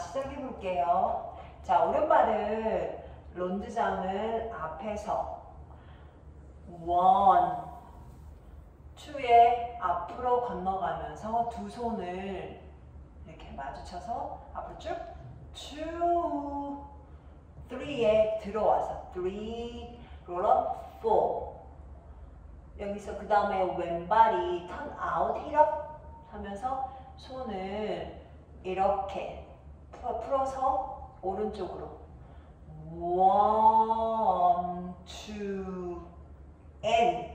시작해 볼게요. 자, 오른발은 론드장을 앞에서 원, 투에 앞으로 건너가면서 두 손을 이렇게 마주쳐서 앞으로 쭉, two, three에 들어와서 three. 여기서 그 다음에 왼발이 out, hit up 하면서 손을 이렇게 풀어- 풀어서 오른쪽으로 one, two, and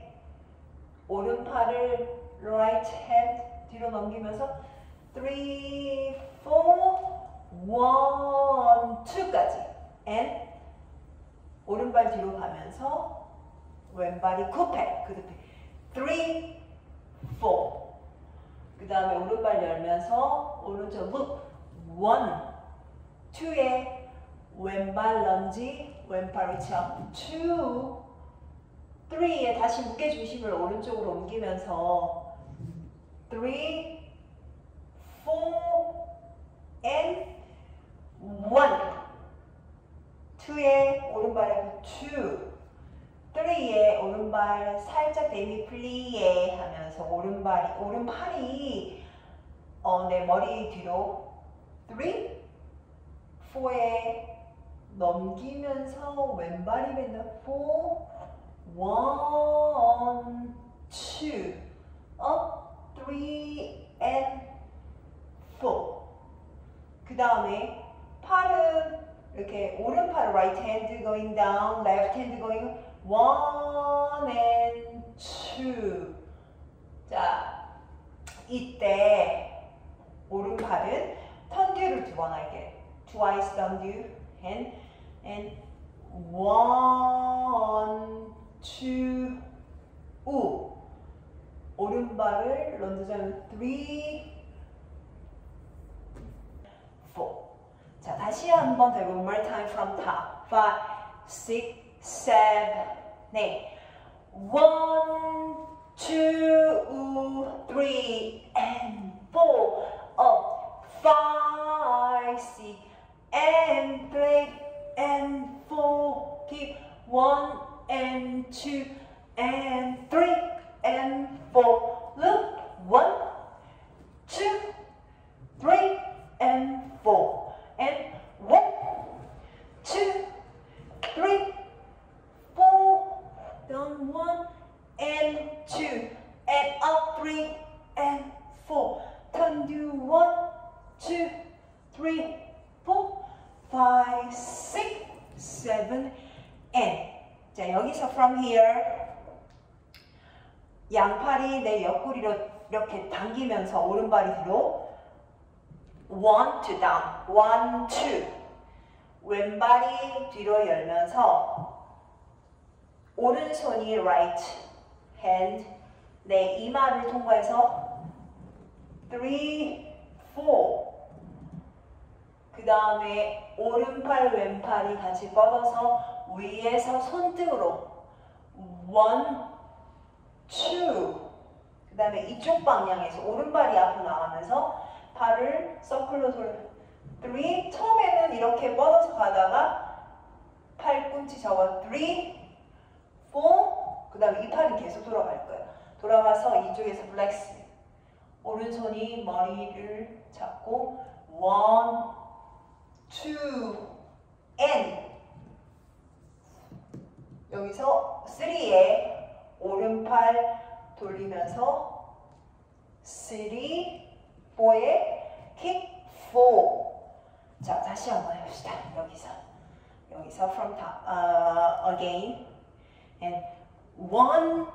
오른팔을 right hand 뒤로 넘기면서 three, four, one, two까지 and 오른발 뒤로 가면서 왼발이 쿠페 그 옆에 three, four 그 다음에 오른발 열면서 오른쪽 look one, two에 왼발 런지 위치 up two, three에 다시 무게 중심을 오른쪽으로 옮기면서 three, four, and one. two에 오른발에 two, three에 오른발 살짝 내미 플리에 하면서 오른발이 오른팔이 어, 내 머리 뒤로 three, four에 넘기면서 왼발이 맨날 four, one, two, up, three, and four. 그 다음에 팔은 이렇게 오른팔 right hand going down, left hand going one and two. 자, 이때 오른팔은 턴듀를 두 번 할게. twice down to hand and one, two, 오 오른발을 런드전 3, 4 자, 다시 한번 더 one more time from top 5, 6, 7, 8 1, and two. And up three and four. Turn do one, two, three, four, five, six, seven, and. 자, 여기서 from here. 양팔이 내 옆구리로 이렇게 당기면서 오른발이 뒤로 one to down, one two 왼발이 뒤로 열면서 오른손이 right hand 내 이마를 통과해서 three, four. 그 다음에 오른팔 왼팔이 같이 뻗어서 위에서 손등으로 one, two. 그 다음에 이쪽 방향에서 오른발이 앞으로 나가면서 발을 서클로 돌려 three. 처음에는 이렇게 뻗어서 가다가 팔꿈치 접어 three, four 그 다음에 이 팔이 계속 돌아갈 거예요 돌아가서 이쪽에서 flex 오른손이 머리를 잡고 one, two, and 여기서 3에 오른팔 돌리면서 3, 4에 킥, 4. 자, 다시 한번 해봅시다. 여기서. 여기서 from top, uh, again. And one,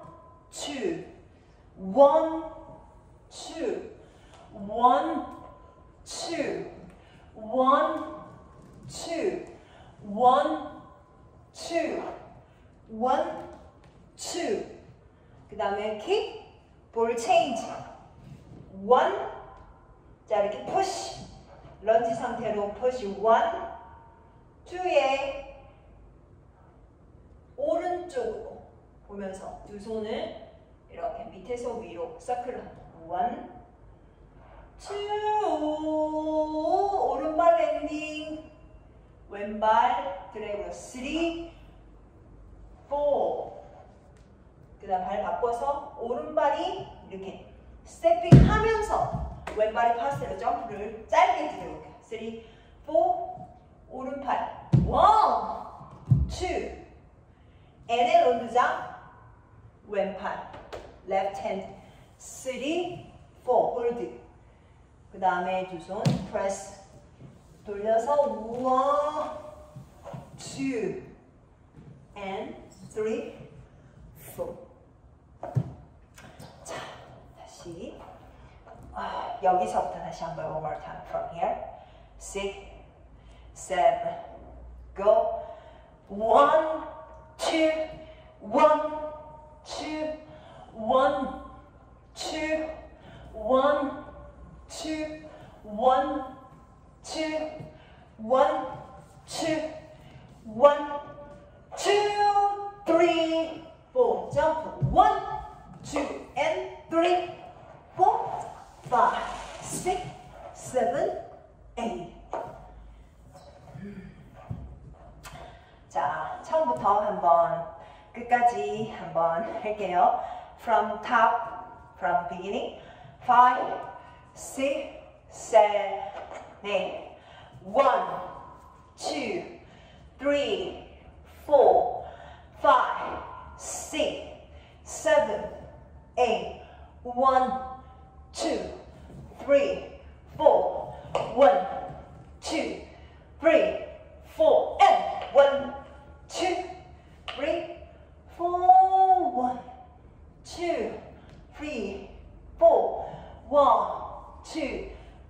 two, one, two, one, two, one, two, one, two, one, two. 그 다음에 킥, 볼 체인지. one. 자, 이렇게 push. 런지 상태로 push one. two에 오른쪽으로 보면서 두 손을 이렇게 밑에서 위로 서클 one, two, 오른발 내 왼발 드래그 3, 4. 그 다음 발 바꿔서 오른발이 이렇게 stepping 하면서 왼발이 passé로 점프를 짧게 들어올게요. 3, 4, 오른팔. 1, 2. N의 런드장, 왼팔. Left hand. 3, 4. hold. 그 다음에 두손 프레스. 돌려서 1, 2. and 3, 4. 자, 다시. 아, 여기서부터 다시 한번 one more time from here. Six, seven, go. One, two, one, two, one, two, one, two, one, two, one, two, one, two, three, four. Jump. One, two, and three, four, five, six, seven, eight. 자, 처음부터 한번 끝까지 한번 할게요. From top, from beginning. Five, six, seven, eight. One, two, three, four, five, six, seven, eight. One, two, three, four. One, two, three, four, and one, two, three, four. One, two, three, four. One, two,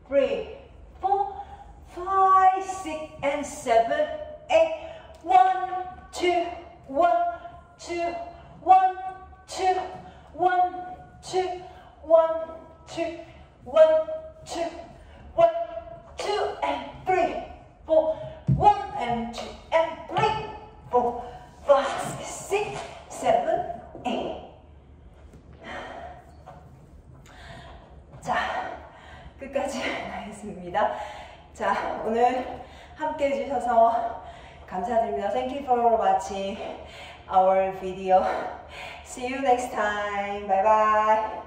three, 끝까지 하겠습니다. 자, 오늘 함께 해주셔서 감사드립니다. Thank you for watching our video. See you next time. Bye bye.